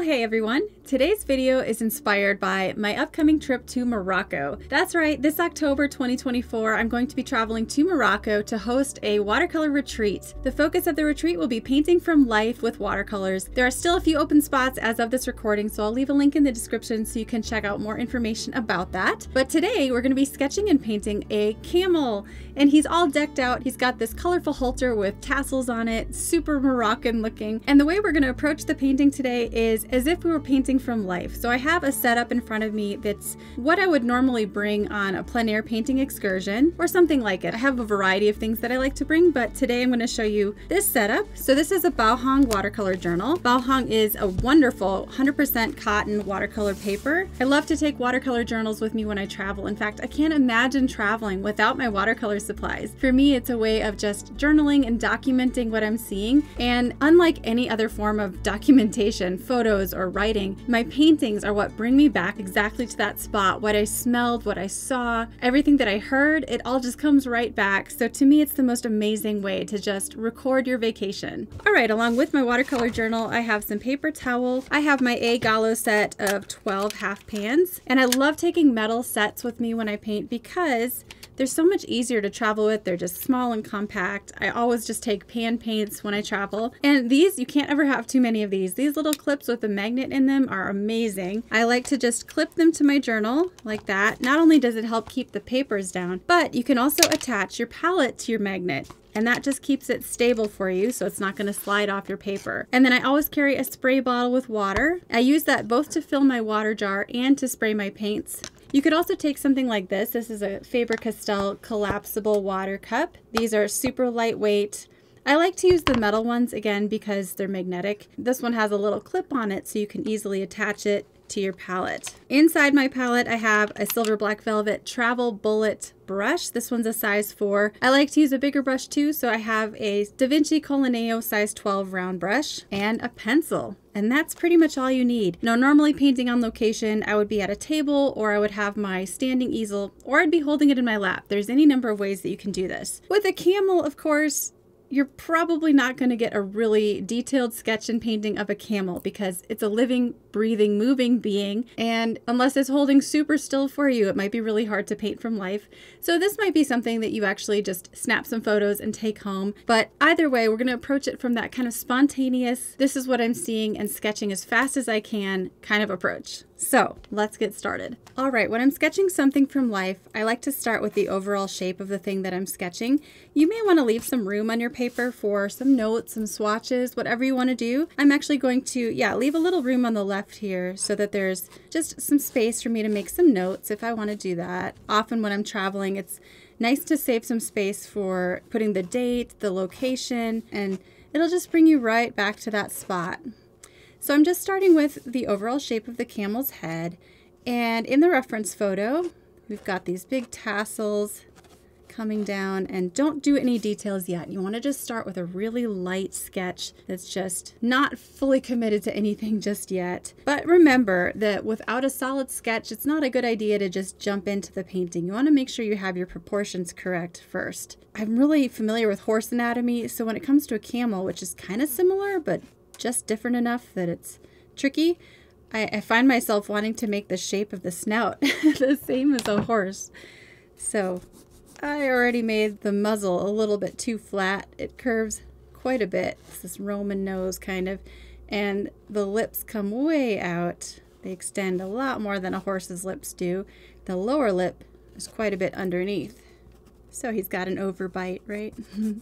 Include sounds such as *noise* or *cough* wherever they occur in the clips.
Well, hey everyone! Today's video is inspired by my upcoming trip to Morocco. That's right, this October 2024, I'm going to be traveling to Morocco to host a watercolor retreat. The focus of the retreat will be painting from life with watercolors. There are still a few open spots as of this recording, so I'll leave a link in the description so you can check out more information about that. But today, we're going to be sketching and painting a camel, and he's all decked out. He's got this colorful halter with tassels on it, super Moroccan looking. And the way we're going to approach the painting today is is as if we were painting from life. So I have a setup in front of me that's what I would normally bring on a plein air painting excursion or something like it. I have a variety of things that I like to bring, but today I'm going to show you this setup. So this is a Baohong watercolor journal. Baohong is a wonderful 100% cotton watercolor paper. I love to take watercolor journals with me when I travel. In fact, I can't imagine traveling without my watercolor supplies. For me, it's a way of just journaling and documenting what I'm seeing. And unlike any other form of documentation, photos photos or writing, my paintings are what bring me back exactly to that spot. What I smelled, what I saw, everything that I heard, it all just comes right back. So to me, it's the most amazing way to just record your vacation. All right, along with my watercolor journal, I have some paper towel. I have my A Gallo set of 12 half pans, and I love taking metal sets with me when I paint because they're so much easier to travel with. They're just small and compact. I always just take pan paints when I travel. And these, you can't ever have too many of these. These little clips with a magnet in them are amazing. I like to just clip them to my journal like that. Not only does it help keep the papers down, but you can also attach your palette to your magnet and that just keeps it stable for you so it's not going to slide off your paper. And then I always carry a spray bottle with water. I use that both to fill my water jar and to spray my paints. You could also take something like this. This is a Faber-Castell collapsible water cup. These are super lightweight. I like to use the metal ones again because they're magnetic. This one has a little clip on it so you can easily attach it to your palette. Inside my palette, I have a silver black velvet travel bullet brush. This one's a size 4. I like to use a bigger brush too, so I have a Da Vinci Colineo size 12 round brush and a pencil. And that's pretty much all you need. Now, normally painting on location, I would be at a table or I would have my standing easel or I'd be holding it in my lap. There's any number of ways that you can do this. With a camel, of course, you're probably not going to get a really detailed sketch and painting of a camel because it's a living, breathing, moving being. And unless it's holding super still for you, it might be really hard to paint from life. So this might be something that you actually just snap some photos and take home. But either way, we're going to approach it from that kind of spontaneous, this is what I'm seeing and sketching as fast as I can kind of approach. So let's get started. All right, when I'm sketching something from life, I like to start with the overall shape of the thing that I'm sketching. You may want to leave some room on your paper for some notes, some swatches, whatever you want to do. I'm actually going to, yeah, leave a little room on the left here so that there's just some space for me to make some notes if I want to do that. Often when I'm traveling, it's nice to save some space for putting the date, the location, and it'll just bring you right back to that spot. So I'm just starting with the overall shape of the camel's head. And in the reference photo, we've got these big tassels coming down and don't do any details yet. You want to just start with a really light sketch that's just not fully committed to anything just yet. But remember that without a solid sketch, it's not a good idea to just jump into the painting. You want to make sure you have your proportions correct first. I'm really familiar with horse anatomy, so when it comes to a camel, which is kind of similar, but just different enough that it's tricky. I, I find myself wanting to make the shape of the snout *laughs* the same as a horse. So I already made the muzzle a little bit too flat. It curves quite a bit. It's this Roman nose kind of. And the lips come way out. They extend a lot more than a horse's lips do. The lower lip is quite a bit underneath. So he's got an overbite, right? *laughs*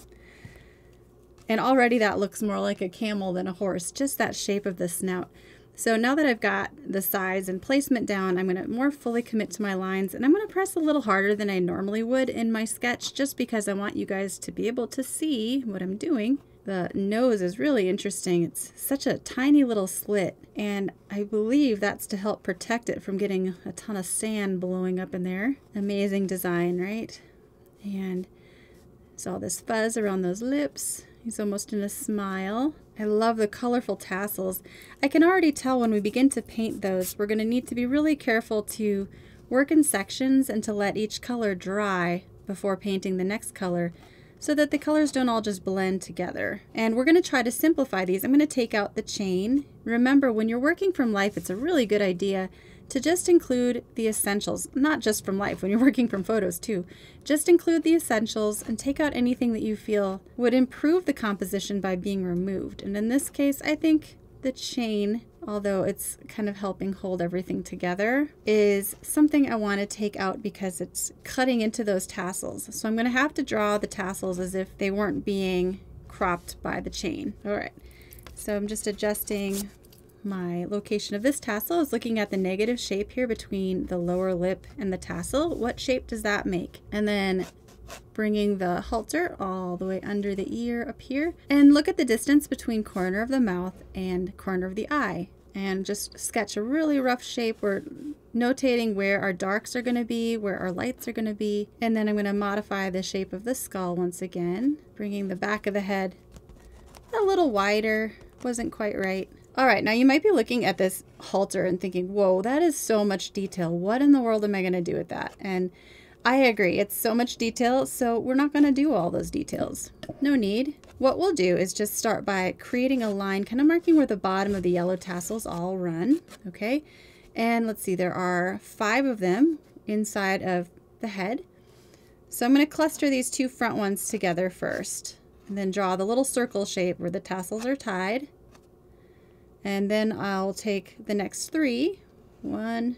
And already that looks more like a camel than a horse, just that shape of the snout. So now that I've got the size and placement down, I'm going to more fully commit to my lines and I'm going to press a little harder than I normally would in my sketch just because I want you guys to be able to see what I'm doing. The nose is really interesting. It's such a tiny little slit and I believe that's to help protect it from getting a ton of sand blowing up in there. Amazing design, right? And there's all this fuzz around those lips. He's almost in a smile. I love the colorful tassels. I can already tell when we begin to paint those, we're going to need to be really careful to work in sections and to let each color dry before painting the next color so that the colors don't all just blend together. And we're going to try to simplify these. I'm going to take out the chain. Remember, when you're working from life, it's a really good idea to just include the essentials, not just from life, when you're *laughs* working from photos too. Just include the essentials and take out anything that you feel would improve the composition by being removed. And in this case, I think the chain, although it's kind of helping hold everything together, is something I want to take out because it's cutting into those tassels. So I'm going to have to draw the tassels as if they weren't being cropped by the chain. All right, so I'm just adjusting my location of this tassel is looking at the negative shape here between the lower lip and the tassel. What shape does that make? And then bringing the halter all the way under the ear up here. And look at the distance between corner of the mouth and corner of the eye. And just sketch a really rough shape. We're notating where our darks are going to be, where our lights are going to be. And then I'm going to modify the shape of the skull once again, bringing the back of the head a little wider. Wasn't quite right. All right, now you might be looking at this halter and thinking, whoa, that is so much detail. What in the world am I going to do with that? And I agree, it's so much detail, so we're not going to do all those details. No need. What we'll do is just start by creating a line, kind of marking where the bottom of the yellow tassels all run, okay? And let's see, there are five of them inside of the head. So I'm going to cluster these two front ones together first, and then draw the little circle shape where the tassels are tied. And then I'll take the next three. One,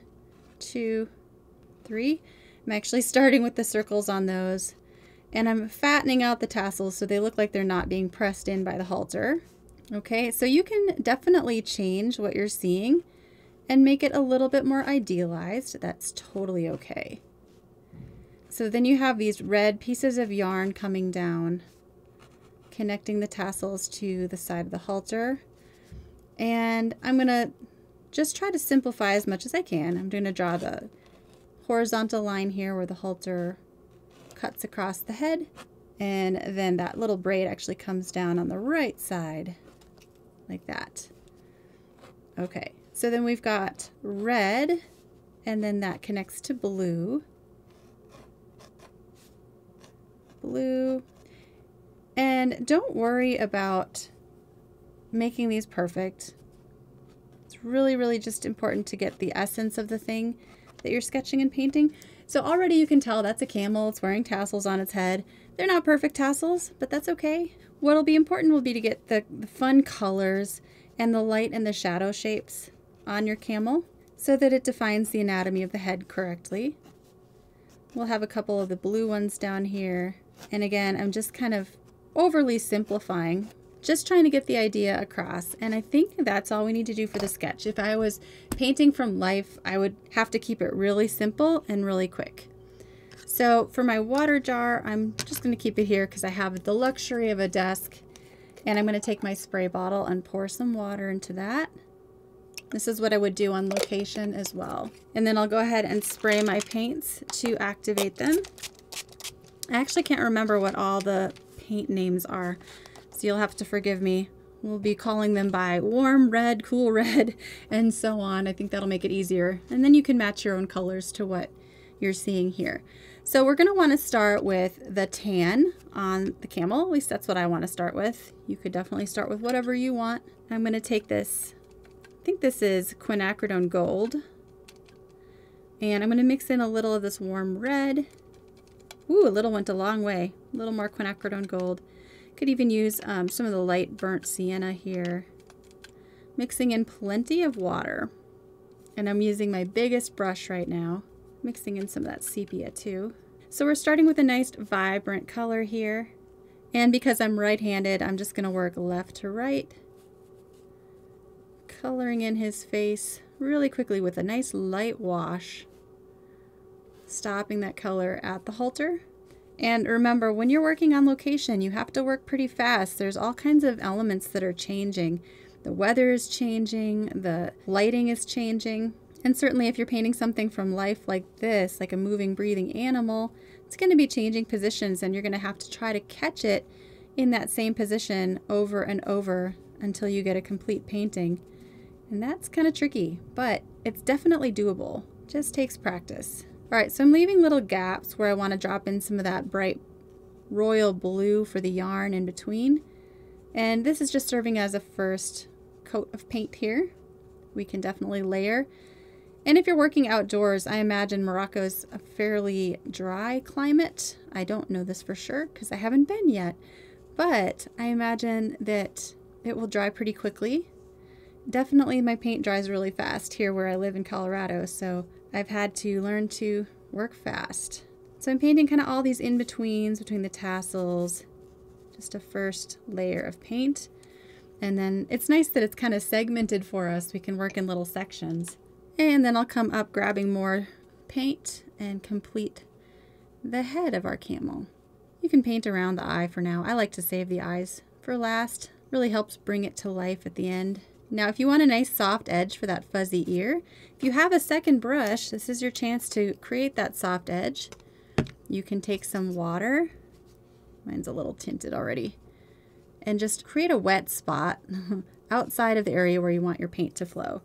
two, three. I'm actually *laughs* starting with the circles on those. And I'm fattening out the tassels so they look like they're not being pressed in by the halter. Okay, so you can definitely change what you're seeing and make it a little bit more idealized. That's totally okay. So then you have these red pieces of yarn coming down, connecting the tassels to the side of the halter. And I'm going to just try to simplify as much as I can. I'm going to draw the horizontal line here where the halter cuts across the head. And then that little braid actually comes down on the right side like that. Okay, so then we've got red and then that connects to blue. Blue. And don't worry about making these perfect. It's really, really just important to get the essence of the thing that you're sketching and painting. So already you can tell that's a camel. It's wearing tassels on its head. They're not perfect tassels, but that's okay. What'll be important will be to get the, the fun colors and the light and the shadow shapes on your camel so that it defines the anatomy of the head correctly. We'll have a couple of the blue ones down here. And again, I'm just kind of overly simplifying just trying to get the idea across. And I think that's all we need to do for the sketch. If I was painting from life, I would have to keep it really simple and really quick. So for my water jar, I'm just going to keep it here because I have the luxury of a desk. And I'm going to take my spray bottle and pour some water into that. This is what I would do on location as well. And then I'll go ahead and spray my paints to activate them. I actually can't remember what all the paint names are you'll have to forgive me. We'll be calling them by warm red, cool *laughs* red, and so on. I think that'll make it easier. And then you can match your own colors to what you're seeing here. So we're going to want to start with the tan on the camel. At least that's what I want to start with. You could definitely start with whatever you want. I'm going to take this, I think this is quinacridone gold. And I'm going to mix in a little of this warm red. Ooh, a little went a long way. A little more quinacridone gold. Could even use um, some of the light burnt sienna here. Mixing in plenty of water. And I'm using my biggest brush right now. Mixing in some of that sepia too. So we're starting with a nice vibrant color here. And because I'm right-handed, I'm just going to work left to right. Coloring in his face really quickly with a nice light wash. Stopping that color at the halter. And remember, when you're working on location, you have to work pretty fast. There's all kinds of elements that are changing. The weather is changing, the lighting is changing. And certainly if you're painting something from life like this, like a moving, breathing animal, it's going to be changing positions and you're going to have to try to catch it in that same position over and over until you get a complete painting. And that's kind of tricky, but it's definitely doable. Just takes practice. All right, so I'm leaving little gaps where I want to drop in some of that bright royal blue for the yarn in between. And this is just serving as a first coat of paint here. We can definitely layer. And if you're working outdoors, I imagine Morocco is a fairly dry climate. I don't know this for sure because I haven't been yet. But I imagine that it will dry pretty quickly. Definitely my paint dries really fast here where I live in Colorado, so I've had to learn to work fast. So I'm painting kind of all these in-betweens between the tassels, just a first layer of paint. And then it's nice that it's kind of segmented for us. We can work in little sections. And then I'll come up grabbing more paint and complete the head of our camel. You can paint around the eye for now. I like to save the eyes for last. Really helps bring it to life at the end. Now if you want a nice soft edge for that fuzzy ear, if you have a second brush, this is your chance to create that soft edge. You can take some water, mine's a little tinted already, and just create a wet spot *laughs* outside of the area where you want your paint to flow.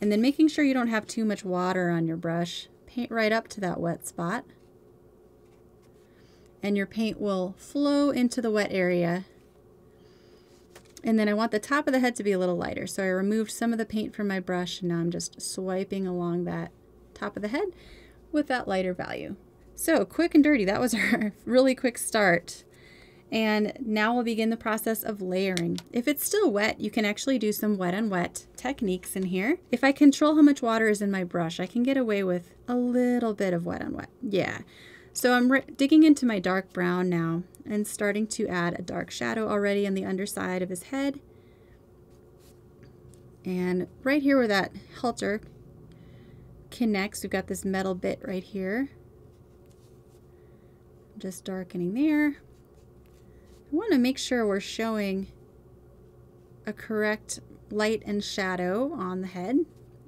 And then making sure you don't have too much water on your brush, paint right up to that wet spot. And your paint will flow into the wet area and then I want the top of the head to be a little lighter. So I removed some of the paint from my brush and now I'm just swiping along that top of the head with that lighter value. So quick and dirty, that was *laughs* our really quick start. And now we'll begin the process of layering. If it's still wet, you can actually do some wet on wet techniques in here. If I control how much water is in my brush, I can get away with a little bit of wet on wet. Yeah. So I'm digging into my dark brown now and starting to add a dark shadow already on the underside of his head. And right here where that halter connects, we've got this metal bit right here. Just darkening there. I want to make sure we're showing a correct light and shadow on the head.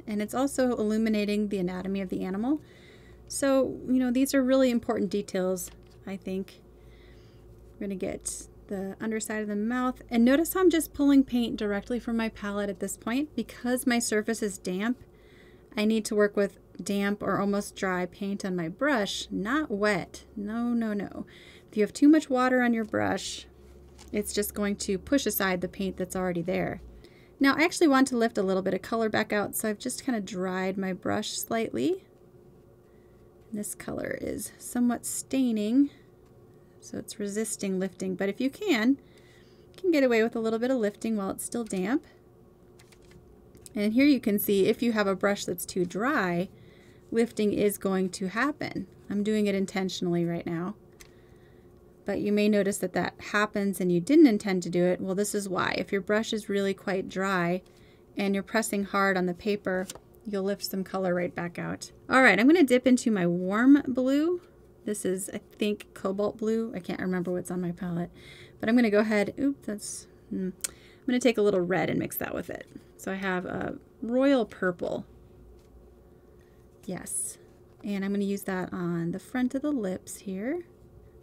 And it's also illuminating the anatomy of the animal. So, you know, these are really important details, I think. Going to get the underside of the mouth. And notice I'm just pulling paint directly from my palette at this point. Because my surface is damp, I need to work with damp or almost dry paint on my brush, not wet. No, no, no. If you have too much water on your brush, it's just going to push aside the paint that's already there. Now I actually want to lift a little bit of color back out, so I've just kind of dried my brush slightly. This color is somewhat staining, so it's resisting lifting. But if you can, you can get away with a little bit of lifting while it's still damp. And here you can see if you have a brush that's too dry, lifting is going to happen. I'm doing it intentionally right now. But you may notice that that happens and you didn't intend to do it. Well, this is why. If your brush is really quite dry and you're pressing hard on the paper, you'll lift some color right back out. All right, I'm going to dip into my warm blue. This is, I think, cobalt blue. I can't remember what's on my palette. But I'm going to go ahead, oop, that's, hmm. I'm going to take a little red and mix that with it. So I have a royal purple. Yes. And I'm going to use that on the front of the lips here.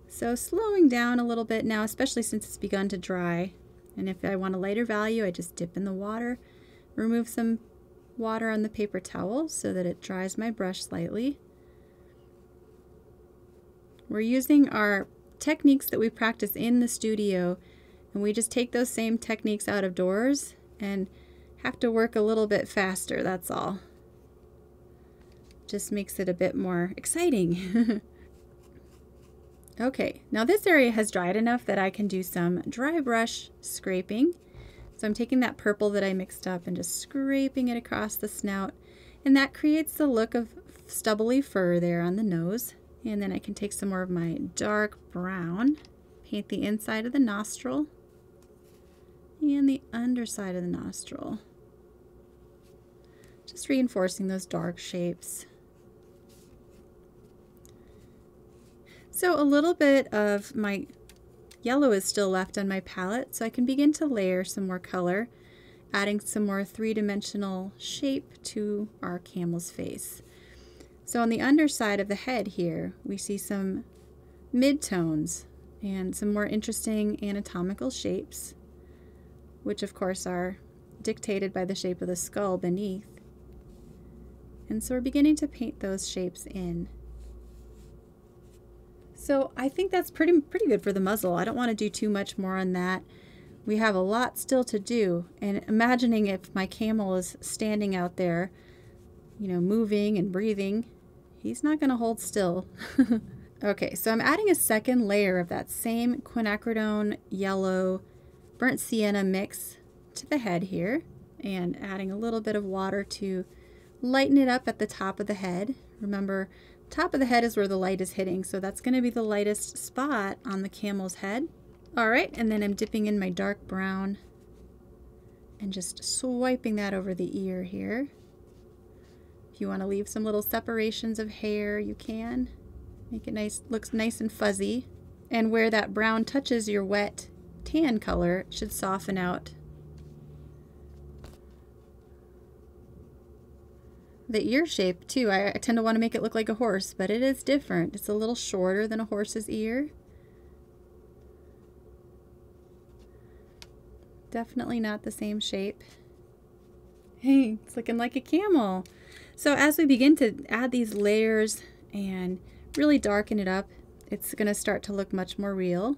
So slowing down a little bit now, especially since it's begun to dry. And if I want a lighter value, I just dip in the water, remove some water on the paper towel so that it dries my brush slightly. We're using our techniques that we practice in the studio and we just take those same techniques out of doors and have to work a little bit faster, that's all. Just makes it a bit more exciting. *laughs* okay, now this area has dried enough that I can do some dry brush scraping. So I'm taking that purple that I mixed up and just scraping it across the snout. And that creates the look of stubbly fur there on the nose. And then I can take some more of my dark brown, paint the inside of the nostril and the underside of the nostril. Just reinforcing those dark shapes. So a little bit of my Yellow is still left on my palette, so I can begin to layer some more color, adding some more three-dimensional shape to our camel's face. So on the underside of the head here, we see some midtones and some more interesting anatomical shapes, which of course are dictated by the shape of the skull beneath. And so we're beginning to paint those shapes in. So I think that's pretty pretty good for the muzzle. I don't want to do too much more on that. We have a lot still to do. And imagining if my camel is standing out there, you know, moving and breathing, he's not going to hold still. *laughs* okay, so I'm adding a second layer of that same quinacridone yellow burnt sienna mix to the head here and adding a little bit of water to lighten it up at the top of the head. Remember, top of the head is where the light is hitting, so that's going to be the lightest spot on the camel's head. All right, and then I'm dipping in my dark brown and just swiping that over the ear here. You want to leave some little separations of hair, you can. Make it nice, looks nice and fuzzy. And where that brown touches your wet tan color, should soften out the ear shape too. I, tend to want to make it look like a horse, but it is different. It's a little shorter than a horse's ear. Definitely not the same shape. Hey, it's looking like a camel. So as we begin to add these layers and really darken it up, it's going to start to look much more real.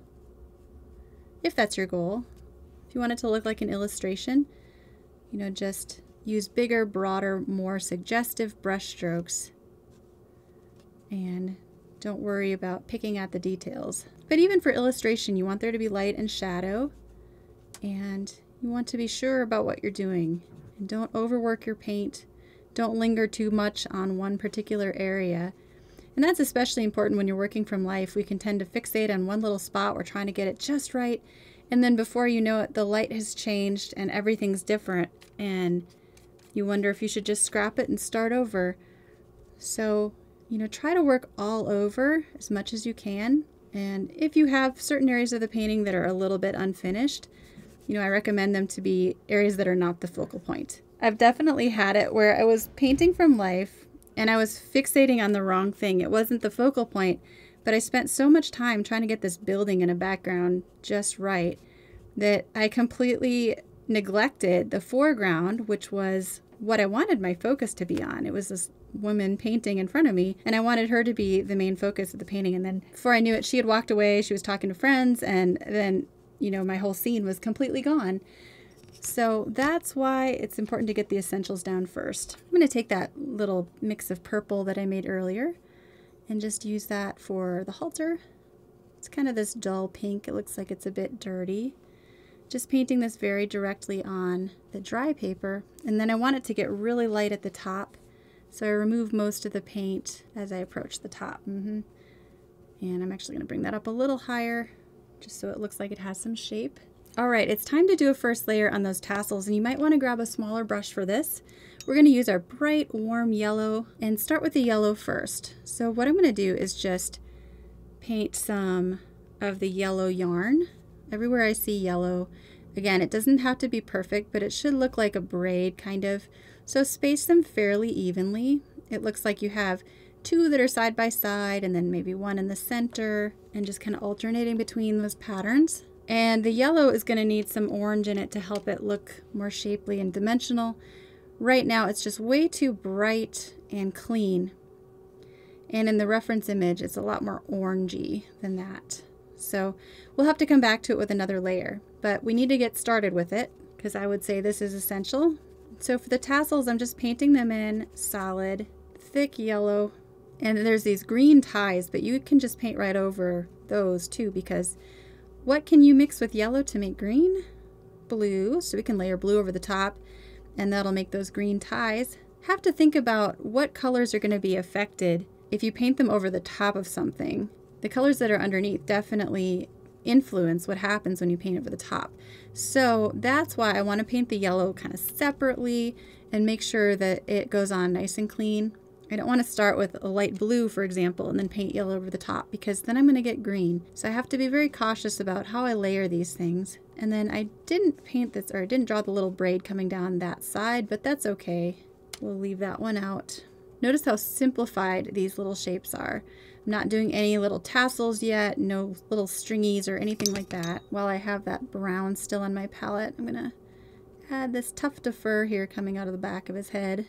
If that's your goal. If you want it to look like an illustration, you know, just use bigger, broader, more suggestive brush strokes and don't worry about picking at the details. But even for illustration, you want there to be light and shadow and you want to be sure about what you're doing. And don't overwork your paint. Don't linger too much on one particular area. And that's especially important when you're working from life. We can tend to fixate on one little spot. We're trying to get it just right. And then before you know it, the light has changed and everything's different. And you wonder if you should just scrap it and start over. So, you know, try to work all over as much as you can. And if you have certain areas of the painting that are a little bit unfinished, you know, I recommend them to be areas that are not the focal point. I've definitely had it where I was painting from life and I was fixating on the wrong thing. It wasn't the focal point, but I spent so much time trying to get this building in a background just right that I completely neglected the foreground, which was what I wanted my focus to be on. It was this woman painting in front of me, and I wanted her to be the main focus of the painting. And then before I knew it, she had walked away, she was talking to friends, and then you know, my whole scene was completely gone. So that's why it's important to get the essentials down first. I'm going to take that little mix of purple that I made earlier and just use that for the halter. It's kind of this dull pink. It looks like it's a bit dirty. Just painting this very directly on the dry paper. And then I want it to get really light at the top. So I remove most of the paint as I approach the top. Mm -hmm. And I'm actually going to bring that up a little higher just so it looks like it has some shape. All right, it's time to do a first layer on those tassels and you might want to grab a smaller brush for this. We're going to use our bright warm yellow and start with the yellow first. So what I'm going to do is just paint some of the yellow yarn everywhere I see yellow. Again, it doesn't have to be perfect, but it should look like a braid kind of. So space them fairly evenly. It looks like you have two that are side by side and then maybe one in the center and just kind of alternating between those patterns. And the yellow is going to need some orange in it to help it look more shapely and dimensional. Right now it's just way too bright and clean. And in the reference image it's a lot more orangey than that. So we'll have to come back to it with another layer. But we need to get started with it because I would say this is essential. So for the tassels I'm just painting them in solid, thick yellow and there's these green ties, but you can just paint right over those too because what can you mix with yellow to make green? Blue, so we can layer blue over the top and that'll make those green ties. Have to think about what colors are going to be affected if you paint them over the top of something. The colors that are underneath definitely influence what happens when you paint over the top. So that's why I want to paint the yellow kind of separately and make sure that it goes on nice and clean I don't want to start with a light blue, for example, and then paint yellow over the top because then I'm going to get green. So I have to be very cautious about how I layer these things. And then I didn't paint this, or I didn't draw the little braid coming down that side, but that's okay. We'll leave that one out. Notice how simplified these little shapes are. I'm not doing any little tassels yet, no little stringies or anything like that. While I have that brown still on my palette, I'm going to add this tuft of fur here coming out of the back of his head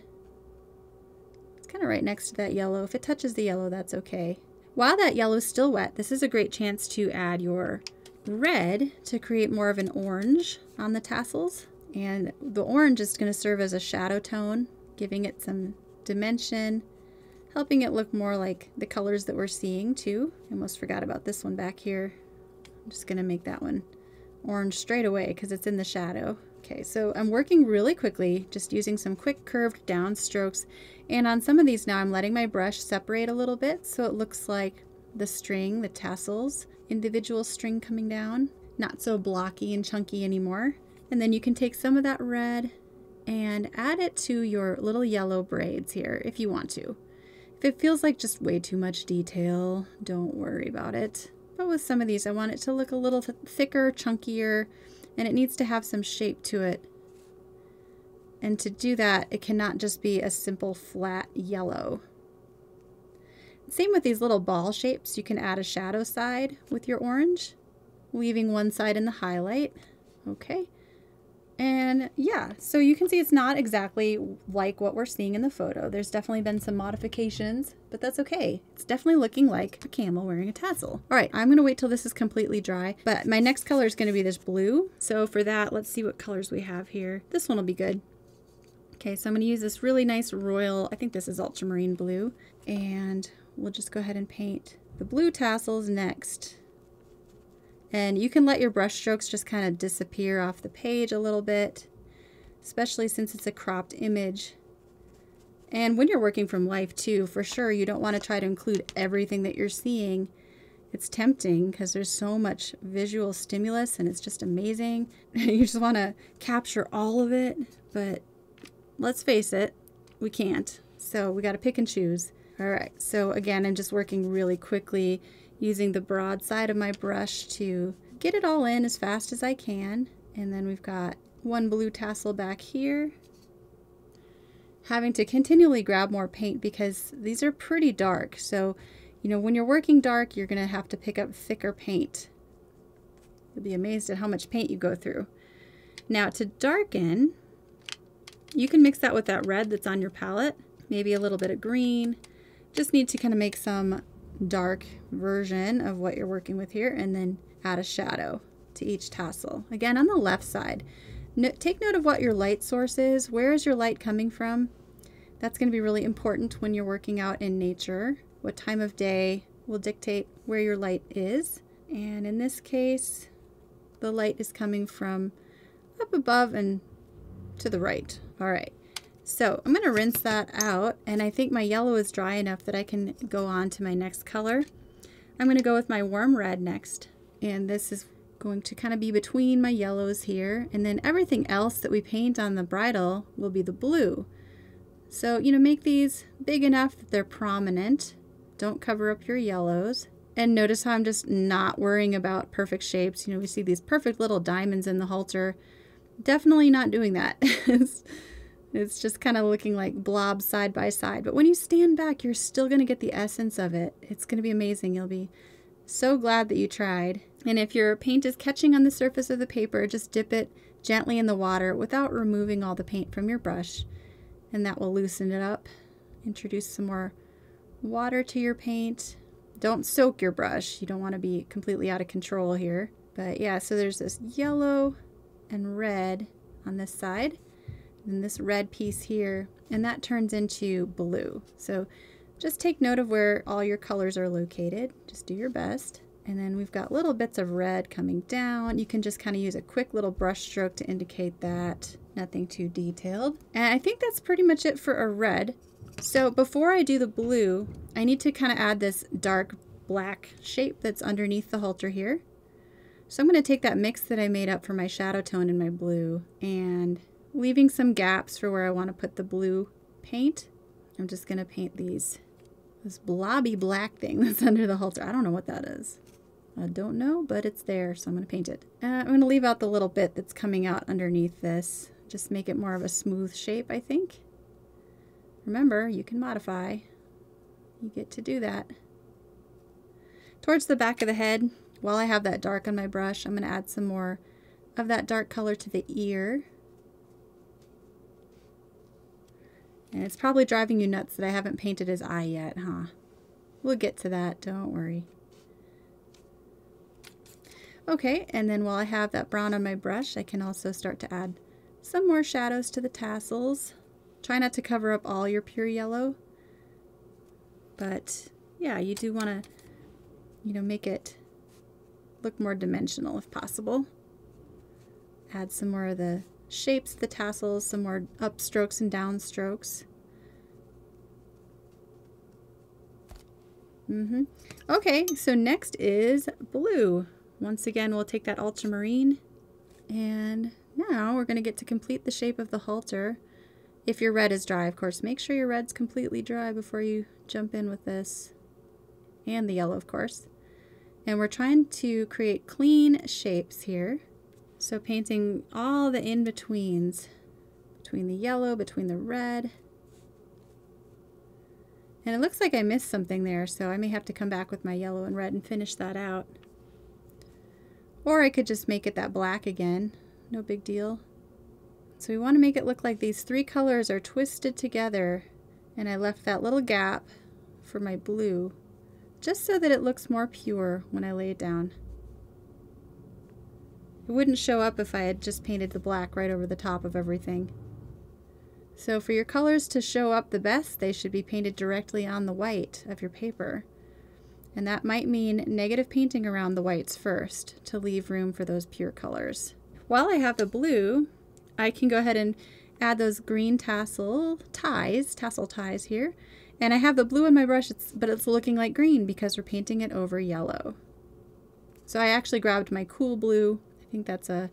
kind of right next to that yellow. If it touches the yellow, that's okay. While that yellow is still wet, this is a great chance to add your red to create more of an orange on the tassels. And the orange is going to serve as a shadow tone, giving it some dimension, helping it look more like the colors that we're seeing too. I almost forgot about this one back here. I'm just going to make that one orange straight away because it's in the shadow. Okay, so I'm working really quickly, just using some quick curved down strokes. And on some of these now, I'm letting my brush separate a little bit so it looks like the string, the tassels, individual string coming down. Not so blocky and chunky anymore. And then you can take some of that red and add it to your little yellow braids here if you want to. If it feels like just way too much detail, don't worry about it. But with some of these, I want it to look a little thicker, chunkier, and it needs to have some shape to it. And to do that, it cannot just be a simple flat yellow. Same with these little ball shapes. You can add a shadow side with your orange, leaving one side in the highlight. Okay. And yeah, so you can see it's not exactly like what we're seeing in the photo. There's definitely been some modifications, but that's okay. It's definitely looking like a camel wearing a tassel. All right, I'm gonna wait till this is completely dry, but my next color is gonna be this blue. So for that, let's see what colors we have here. This one will be good. Okay, so I'm gonna use this really nice royal, I think this is ultramarine blue, and we'll just go ahead and paint the blue tassels next. And you can let your brush strokes just kind of disappear off the page a little bit, especially since it's a cropped image. And when you're working from life too, for sure, you don't want to try to include everything that you're seeing. It's tempting because there's so much visual stimulus and it's just amazing. *laughs* you just want to capture all of it, but let's face it, we can't. So we got to pick and choose. All right, so again, I'm just working really quickly using the broad side of my brush to get it all in as fast as I can. And then we've got one blue tassel back here. Having to continually grab more paint because these are pretty dark. So, you know, when you're working dark, you're gonna have to pick up thicker paint. You'll be amazed at how much paint you go through. Now to darken, you can mix that with that red that's on your palette, maybe a little bit of green. Just need to kind of make some dark version of what you're working with here and then add a shadow to each tassel. Again, on the left side, no, take note of what your light source is. Where is your light coming from? That's going to be really important when you're working out in nature. What time of day will dictate where your light is. And in this case, the light is coming from up above and to the right. All right. So I'm going to rinse that out and I think my yellow is dry enough that I can go on to my next color. I'm going to go with my warm red next and this is going to kind of be between my yellows here and then everything else that we paint on the bridle will be the blue. So you know make these big enough that they're prominent. Don't cover up your yellows. And notice how I'm just not worrying about perfect shapes. You know, we see these perfect little diamonds in the halter. Definitely not doing that. *laughs* It's just kind of looking like blobs side by side. But when you stand back, you're still going to get the essence of it. It's going to be amazing. You'll be so glad that you tried. And if your paint is catching on the surface of the paper, just dip it gently in the water without removing all the paint from your brush. And that will loosen it up. Introduce some more water to your paint. Don't soak your brush. You don't want to be completely out of control here. But yeah, so there's this yellow and red on this side and this red piece here, and that turns into blue. So just take note of where all your colors are located. Just do your best. And then we've got little bits of red coming down. You can just kind of use a quick little brush stroke to indicate that. Nothing too detailed. And I think that's pretty much it for a red. So before I do the blue, I need to kind of add this dark black shape that's underneath the halter here. So I'm going to take that mix that I made up for my shadow tone and my blue and leaving some gaps for where I want to put the blue paint. I'm just going to paint these, this blobby black thing *laughs* that's under the halter. I don't know what that is. I don't know, but it's there, so I'm going to paint it. Uh, I'm going to leave out the little bit that's coming out underneath this. Just make it more of a smooth shape, I think. Remember, you can modify. You get to do that. Towards the back of the head, while I have that dark on my brush, I'm going to add some more of that dark color to the ear. And it's probably driving you nuts that I haven't painted his eye yet, huh? We'll get to that, don't worry. Okay, and then while I have that brown on my brush, I can also start to add some more shadows to the tassels. Try not to cover up all your pure yellow, but yeah, you do want to, you know, make it look more dimensional if possible. Add some more of the shapes the tassels, some more upstrokes and downstrokes. Mm-hmm. Okay, so next is blue. Once again, we'll take that ultramarine and now we're going to get to complete the shape of the halter. If your red is dry, of course, make sure your red's completely dry before you jump in with this. And the yellow, of course. And we're trying to create clean shapes here. So painting all the in-betweens, between the yellow, between the red. And it looks like I missed something there, so I may have to come back with my yellow and red and finish that out. Or I could just make it that black again. No big deal. So we want to make it look like these three colors are twisted together and I left that little gap for my blue just so that it looks more pure when I lay it down. It wouldn't show up if I had just painted the black right over the top of everything. So for your colors to show up the best, they should be painted directly on the white of your paper. And that might mean negative painting around the whites first to leave room for those pure colors. While I have the blue, I can go ahead and add those green tassel ties, tassel ties here. And I have the blue in my brush, it's, but it's looking like green because we're painting it over yellow. So I actually grabbed my cool blue. I think that's a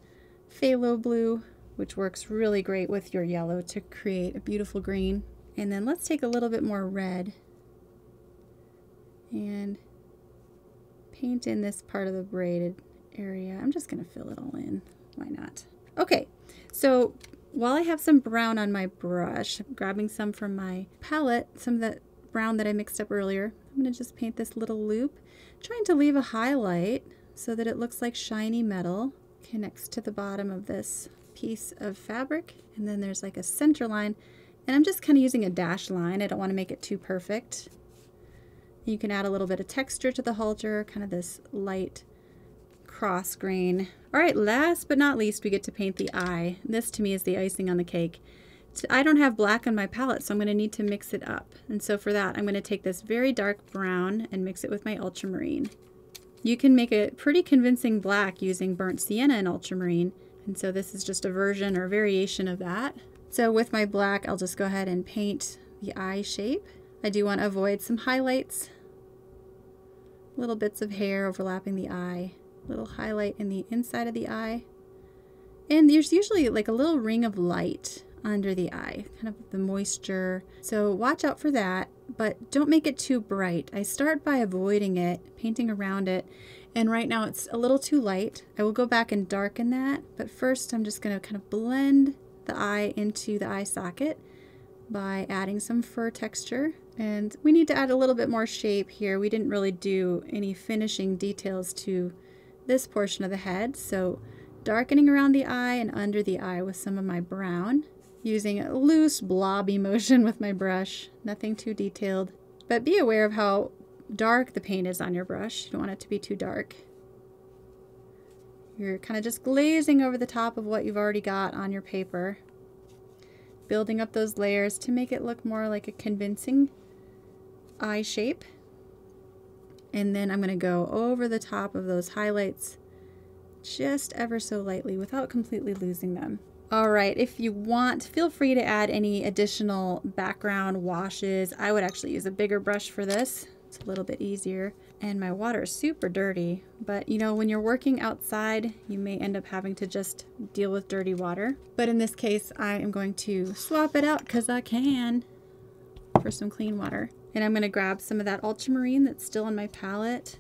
phthalo blue, which works really great with your yellow to create a beautiful green. And then let's take a little bit more red and paint in this part of the braided area. I'm just going to fill it all in. Why not? Okay, so while I have some brown on my brush, I'm grabbing some from my palette, some of that brown that I mixed up earlier. I'm going to just paint this little loop, trying to leave a highlight so that it looks like shiny metal. Connects to the bottom of this piece of fabric, and then there's like a center line, and I'm just kind of using a dash line. I don't want to make it too perfect. You can add a little bit of texture to the halter, kind of this light cross grain. All right, last but not least, we get to paint the eye. This to me is the icing on the cake. I don't have black on my palette, so I'm going to need to mix it up. And so for that, I'm going to take this very dark brown and mix it with my ultramarine. You can make a pretty convincing black using burnt sienna and ultramarine. And so this is just a version or variation of that. So with my black, I'll just go ahead and paint the eye shape. I do want to avoid some highlights, little bits of hair overlapping the eye little highlight in the inside of the eye. And there's usually like a little ring of light under the eye, kind of the moisture. So watch out for that, but don't make it too bright. I start by avoiding it, painting around it, and right now it's a little too light. I will go back and darken that, but first I'm just gonna kind of blend the eye into the eye socket by adding some fur texture. And we need to add a little bit more shape here. We didn't really do any finishing details to this portion of the head. So darkening around the eye and under the eye with some of my brown, using a loose blobby motion with my brush, nothing too detailed. But be aware of how dark the paint is on your brush. You don't want it to be too dark. You're kind of just glazing over the top of what you've already got on your paper, building up those layers to make it look more like a convincing eye shape. And then I'm going to go over the top of those highlights just ever so lightly without completely losing them. All right, if you want, feel free to add any additional background washes. I would actually use a bigger brush for this. It's a little bit easier. And my water is super dirty, but you know, when you're working outside, you may end up having to just deal with dirty water. But in this case, I am going to swap it out because I can for some clean water. And I'm going to grab some of that ultramarine that's still on my palette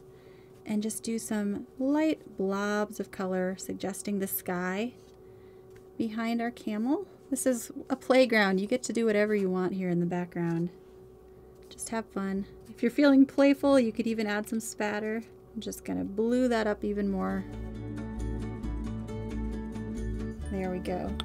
and just do some light blobs of color suggesting the sky behind our camel. This is a playground. You get to do whatever you want here in the background. Just have fun. If you're feeling playful, you could even add some spatter. I'm just to blue that up even more. There we go.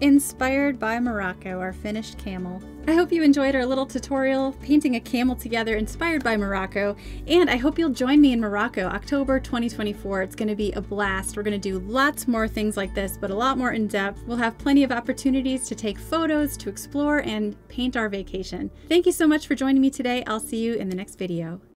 Inspired by Morocco, our finished camel. I hope you enjoyed our little tutorial painting a camel together inspired by Morocco, and I hope you'll join me in Morocco October 2024. It's going to be a blast. We're going to do lots more things like this, but a lot more in depth. We'll have plenty of opportunities to take photos, to explore, and paint our vacation. Thank you so much for joining me today. I'll see you in the next video.